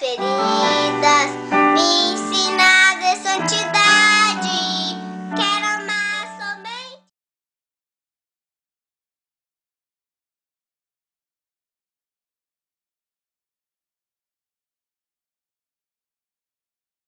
feliz.